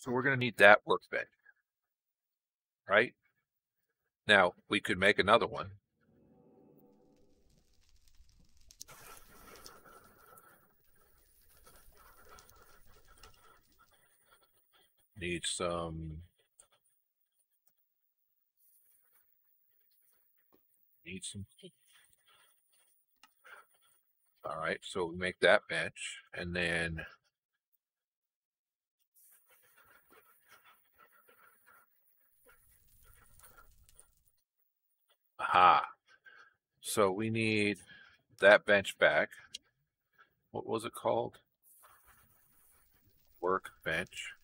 So we're going to need that workbench. Right? Now, we could make another one. Need some need some all right so we make that bench and then aha so we need that bench back what was it called workbench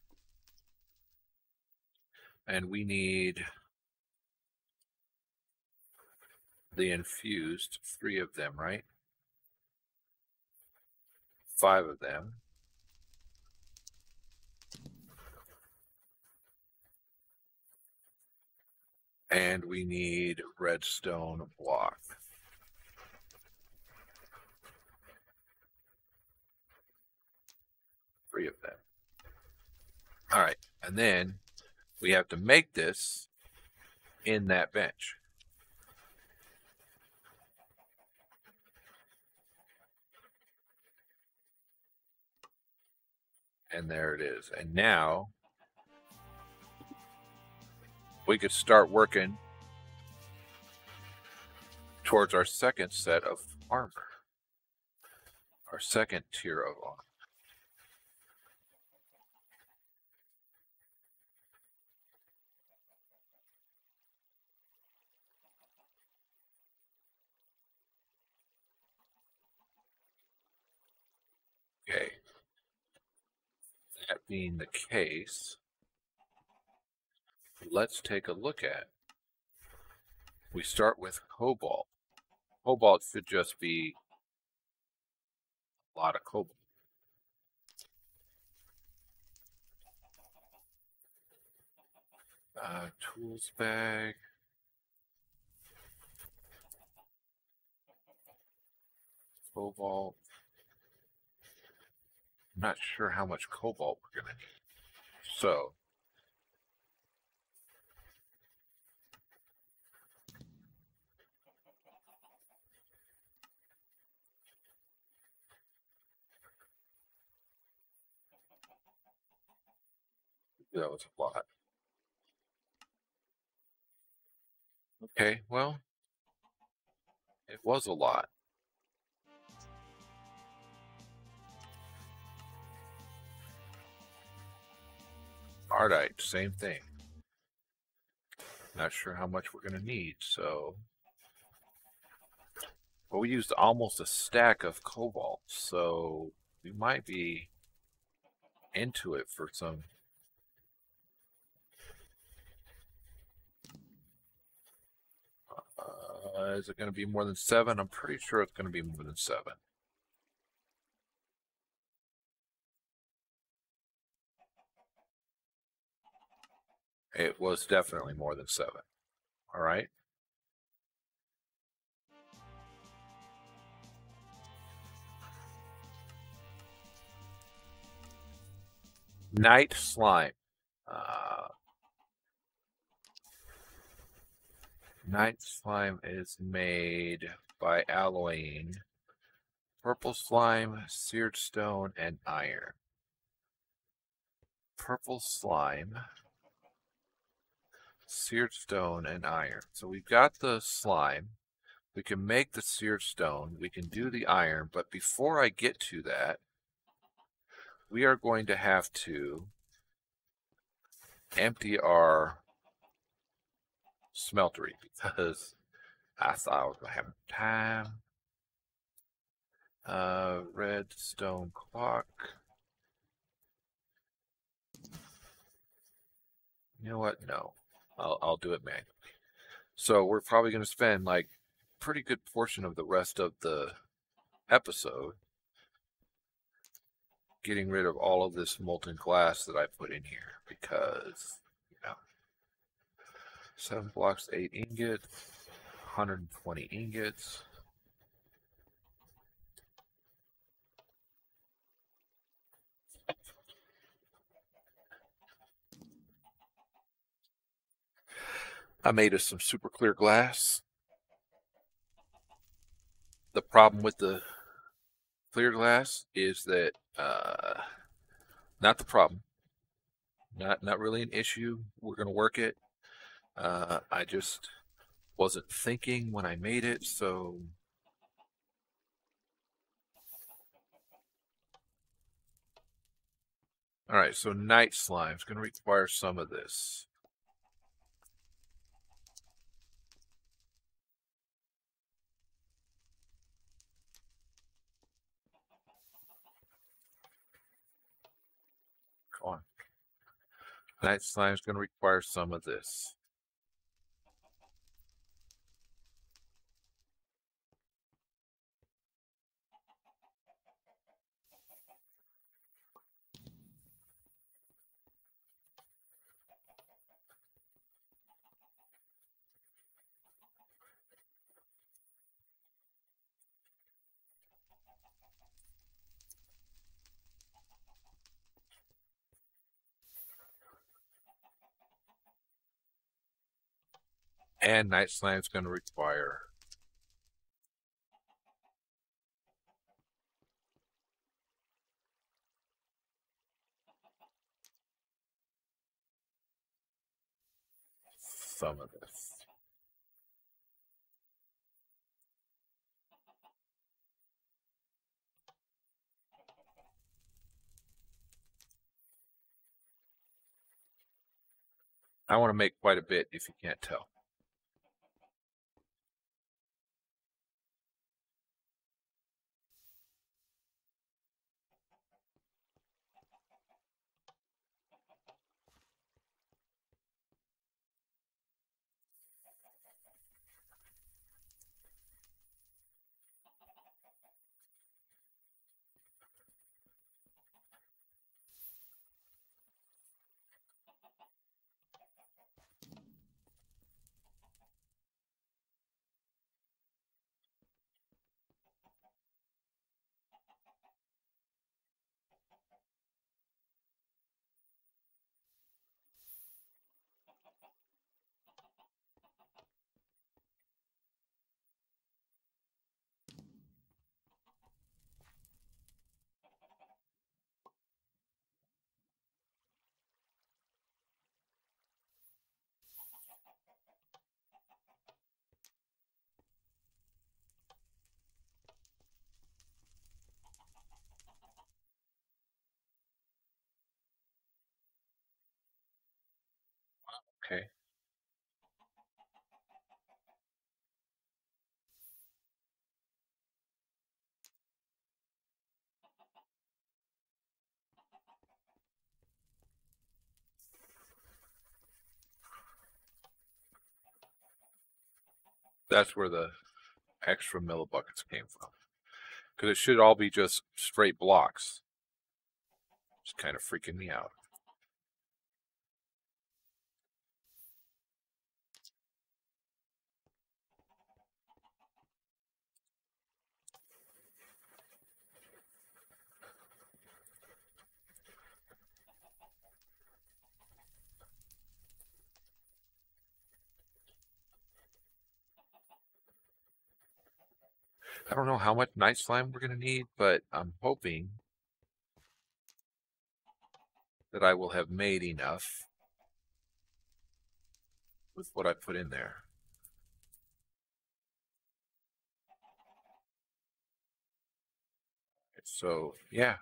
and we need the infused, three of them, right? Five of them. And we need redstone block. Three of them. All right. And then we have to make this in that bench. And there it is. And now we could start working towards our second set of armor, our second tier of armor. Okay. That being the case, let's take a look at. We start with cobalt. Cobalt should just be a lot of cobalt. Uh, tools bag. Cobalt. I'm not sure how much cobalt we're going to need. So, that was a lot. Okay, well, it was a lot. Ardite, same thing. Not sure how much we're going to need, so... But we used almost a stack of cobalt, so we might be into it for some... Uh, is it going to be more than seven? I'm pretty sure it's going to be more than seven. It was definitely more than seven. All right. Knightslime. Night slime is made by alloying purple slime, seared stone, and iron. Purple slime seared stone and iron. So we've got the slime. We can make the seared stone. We can do the iron. But before I get to that, we are going to have to empty our smeltery because I thought I was going to have time. Uh, redstone clock. You know what? No. I'll, I'll do it manually. So we're probably going to spend like pretty good portion of the rest of the episode getting rid of all of this molten glass that I put in here because, seven blocks, eight ingot, 120 ingots. I made us some super clear glass. The problem with the clear glass is that, uh, not the problem, not, not really an issue. We're going to work it uh, I just wasn't thinking when I made it, so All right, so knightslime is going to require some of this. Come on. Knightslime is going to require some of this. And Knightslime is going to require some of this. I want to make quite a bit if you can't tell. Okay. That's where the extra millibuckets came from. Because it should all be just straight blocks. It's kind of freaking me out. I don't know how much knightslime we're going to need, but I'm hoping that I will have made enough with what I put in there. So, yeah.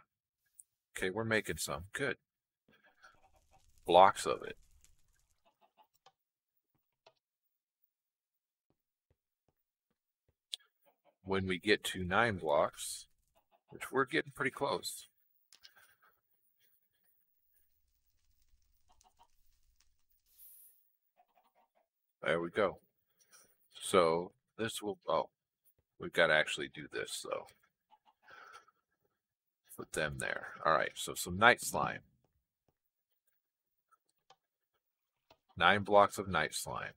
Okay, we're making some. Good. Blocks of it. When we get to nine blocks, which we're getting pretty close. There we go. So this will, oh, we've got to actually do this though. Put them there. All right, so some knightslime. Nine blocks of knightslime.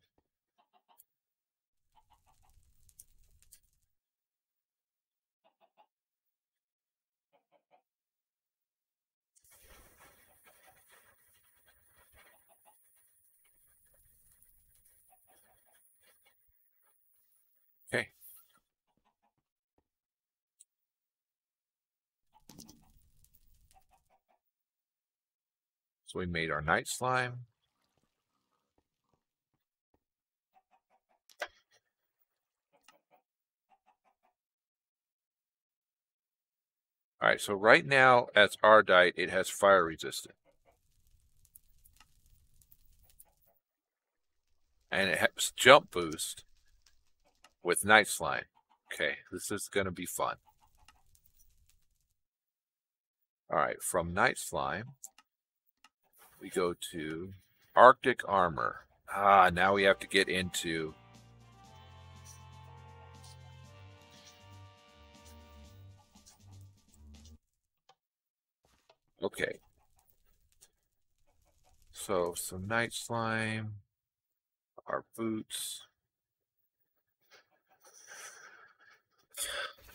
So we made our knightslime. All right, so right now as Ardite, it has fire resistant. And it has jump boost with Knightslime. Okay, this is going to be fun. All right, from Knightslime, we go to Arctic Armor. Ah, now we have to get into Okay. So some knightslime, our boots.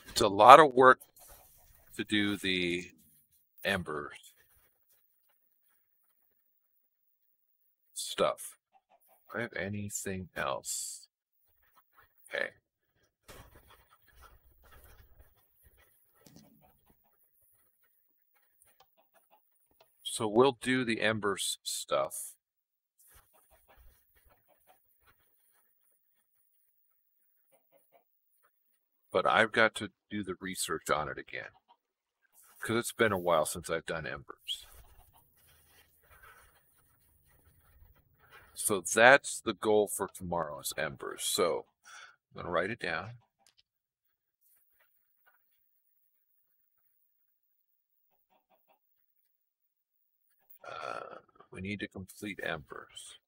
It's a lot of work to do the embers stuff. Do I have anything else? Okay. So we'll do the embers stuff. But I've got to do the research on it again. Because it's been a while since I've done embers. So that's the goal for tomorrow's embers. So I'm going to write it down. Uh, we need to complete embers.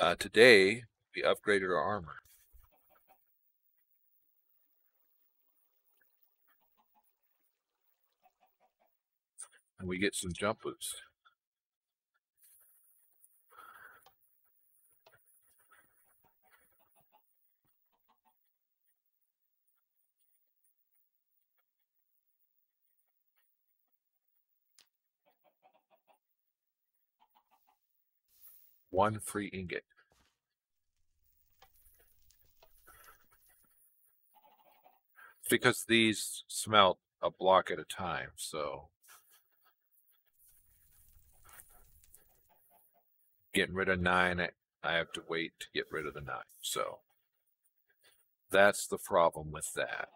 Uh, today, we upgraded our armor. And we get some jumpers. One free ingot. because these smelt a block at a time, so getting rid of nine, I have to wait to get rid of the nine. So that's the problem with that.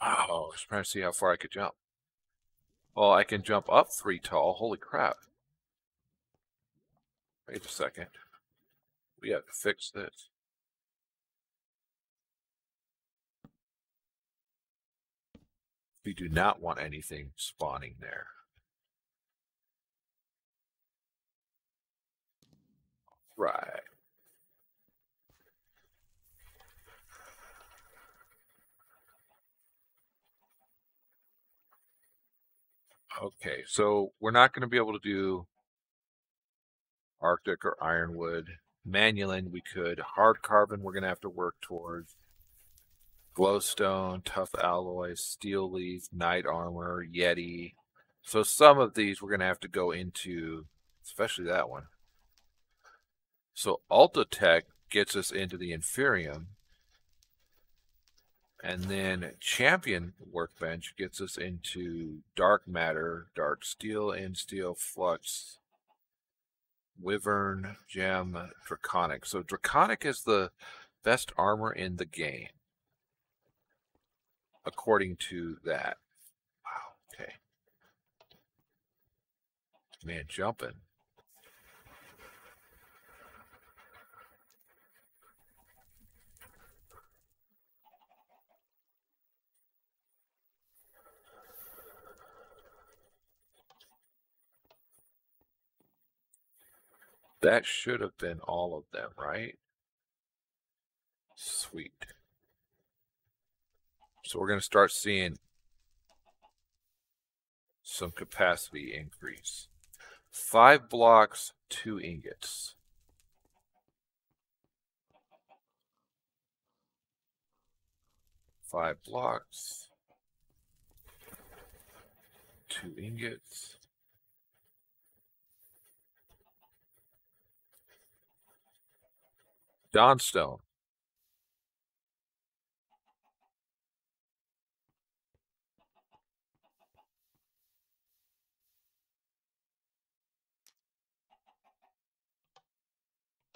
Oh, I was trying to see how far I could jump. Well, I can jump up three tall. Holy crap. Wait a second. We have to fix this. We do not want anything spawning there. Right. Okay, so we're not going to be able to do Arctic or Ironwood. Manyullyn, we could. Hard Carbon, we're going to have to work towards. Glowstone, Tough alloy, Steel Leaf, Night Armor, Yeti. So some of these we're going to have to go into, especially that one. So Ultatech gets us into the Inferium. And then Champion Workbench gets us into Dark Matter, Dark Steel, and Steel Flux, Wyvern, Gem, Draconic. So Draconic is the best armor in the game. According to that. Wow, okay. Man, jumping. That should have been all of them, right? Sweet. So we're going to start seeing some capacity increase. Five blocks, two ingots. Five blocks, Two ingots. Dawnstone.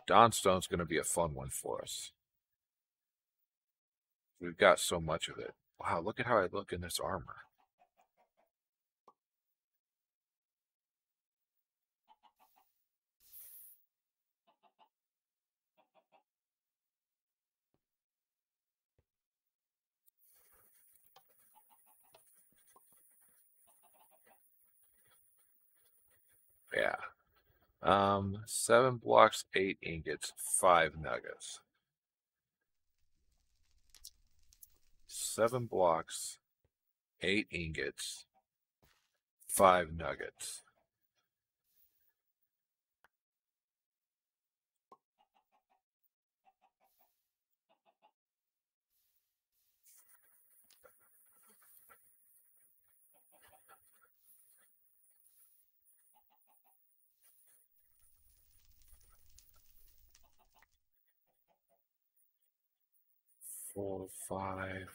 Dawnstone's going to be a fun one for us. We've got so much of it. Wow, look at how I look in this armor. Yeah. Um, seven blocks, eight ingots, five nuggets. Seven blocks, eight ingots, five nuggets. Four, five.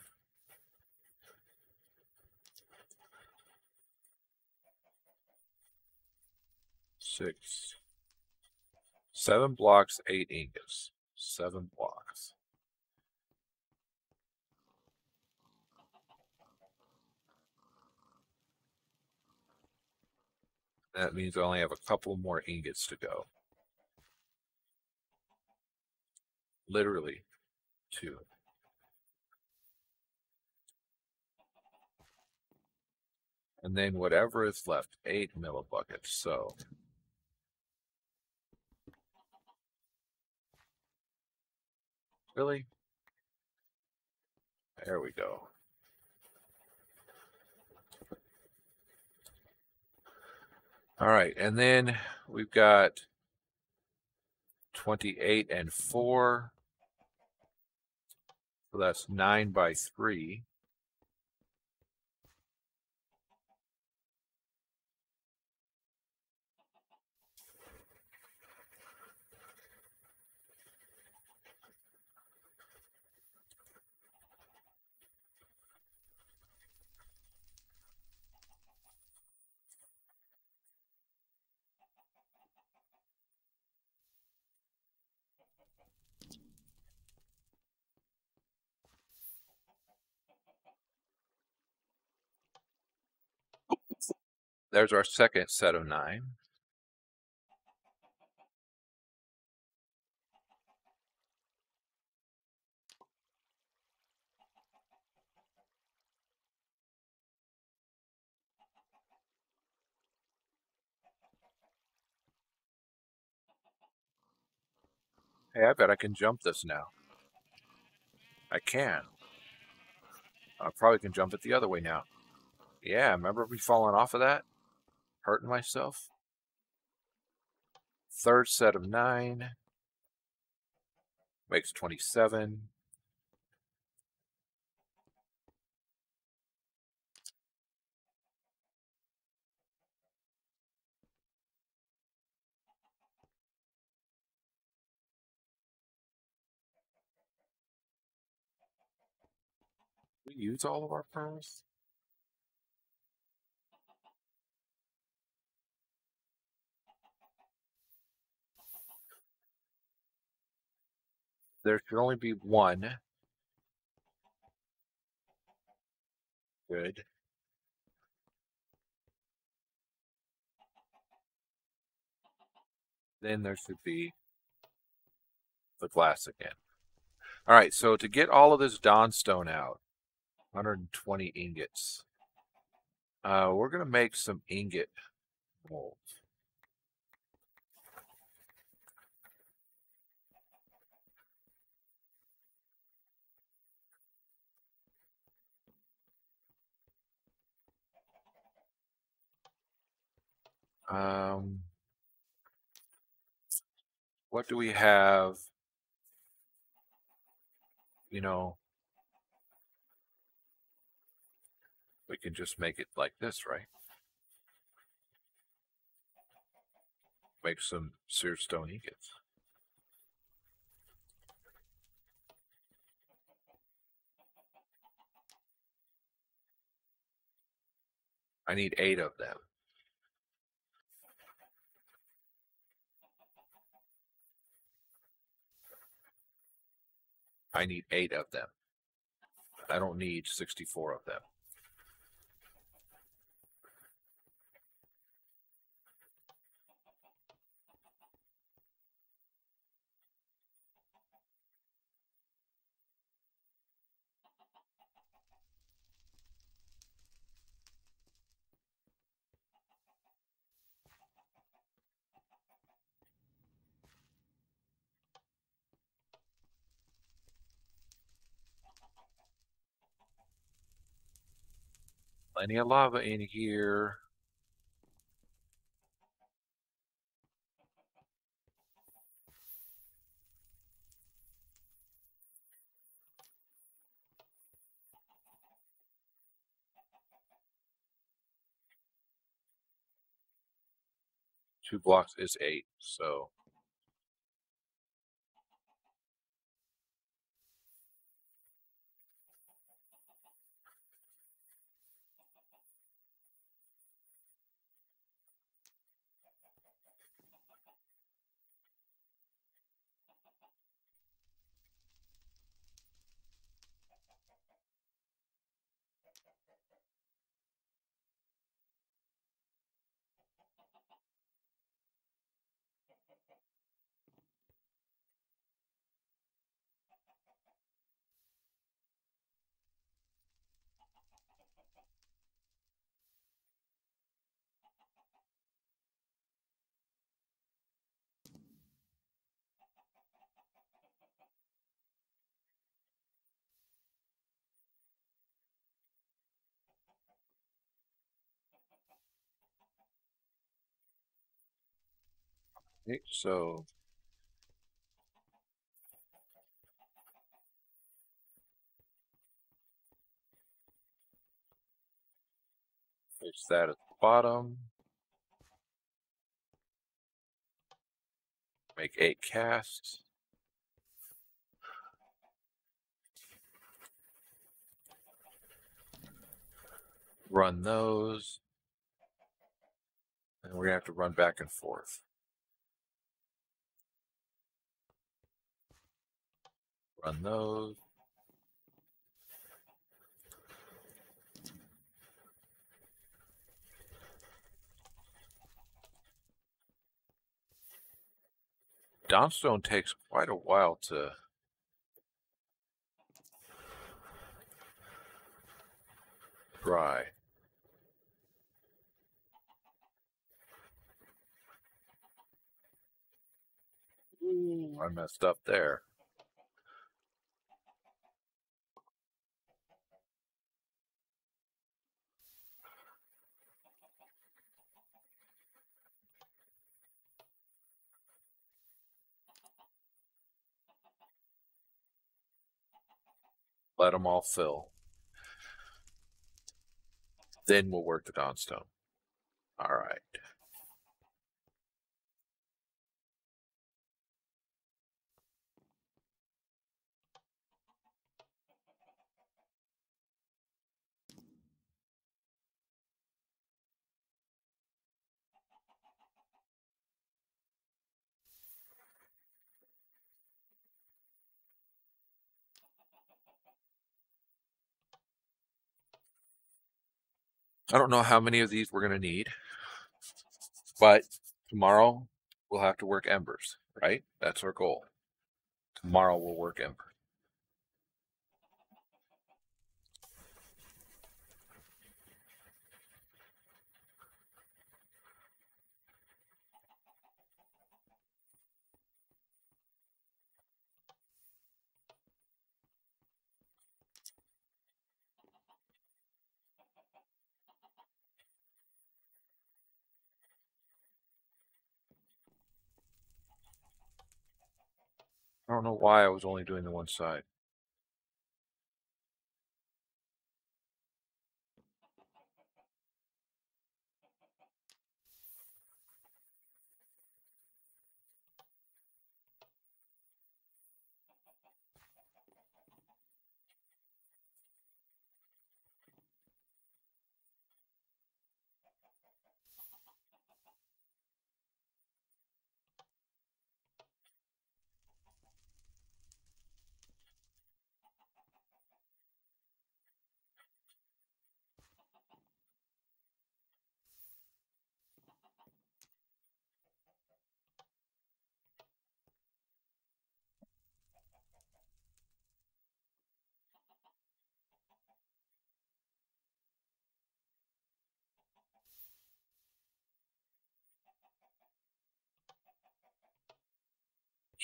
Six. Seven blocks, eight ingots. Seven blocks. That means I only have a couple more ingots to go. Literally two. And then whatever is left, eight millibuckets. So really? There we go. All right, and then we've got 28 and 4. So that's 9 by 3. There's our second set of nine. Hey, I bet I can jump this now. I can. I probably can jump it the other way now. Yeah, remember me falling off of that? Hurting myself. Third set of nine makes 27. We use all of our pearls? There should only be one. Good. Then there should be the glass again. All right, so to get all of this Dawnstone out, 120 ingots, uh, we're going to make some ingot molds. Um, what do we have? You know, we can just make it like this, right? Make some seared stone ingots. I need eight of them. I need eight of them. I don't need 64 of them. Of lava in here. Two blocks is eight, so Okay, so place that at the bottom. Make eight casts. Run those. And we're gonna have to run back and forth. Run those. Takes quite a while to dry. Ooh, I messed up there. Let them all fill. Then we'll work the Dawnstone. All right. I don't know how many of these we're going to need, but tomorrow we'll have to work embers, right? That's our goal. Tomorrow we'll work embers. I don't know why I was only doing the one side.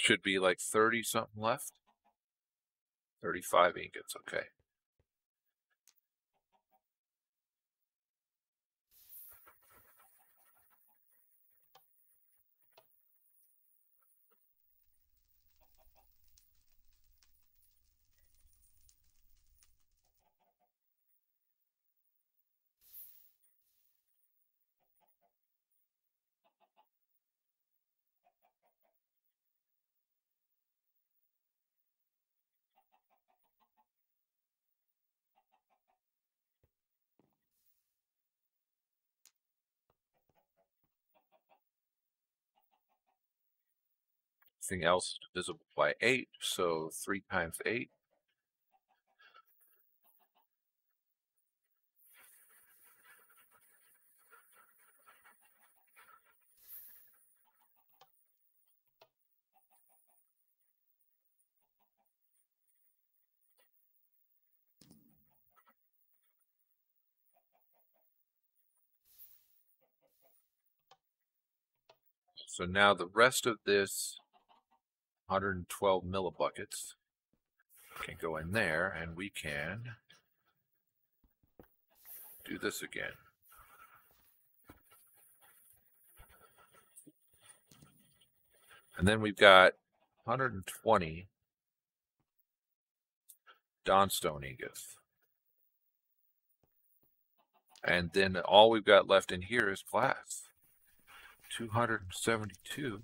Should be like 30 something left. 35 ingots, okay. Everything else is divisible by 8, so 3 times 8. So now the rest of this 112 millibuckets can go in there and we can do this again. And then we've got 120 Dawnstone ingots. And then all we've got left in here is glass. 272.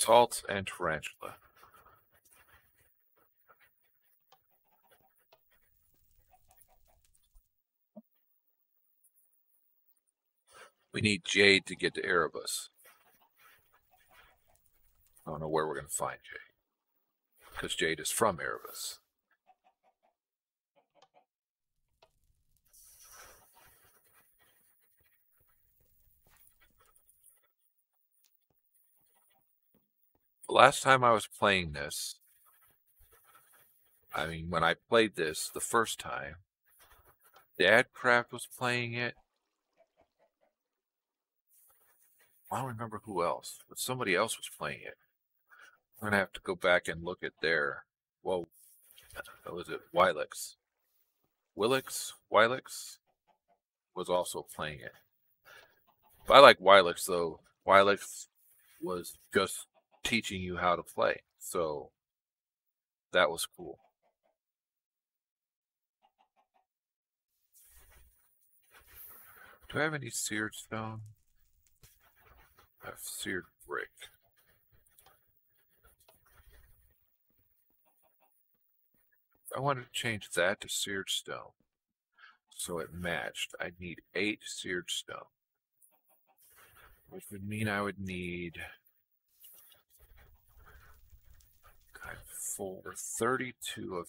Salt and tarantula. We need Jade to get to Erebus. I don't know where we're going to find Jade. Because Jade is from Erebus. Last time I was playing this, I mean, when I played this the first time, Dadcraft was playing it. I don't remember who else, but somebody else was playing it. I'm gonna have to go back and look at their. Whoa, what was it? Wilex. Willix, Wilex was also playing it. But I like Wilex though. Wilex was just teaching you how to play. So that was cool. Do I have any seared stone? I have seared brick. I wanted to change that to seared stone. So it matched. I'd need eight seared stone. Which would mean I would need for 32 of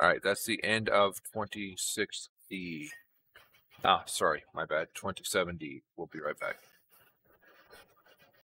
All right, that's the end of 26D. Ah, sorry, my bad. 27D. We'll be right back.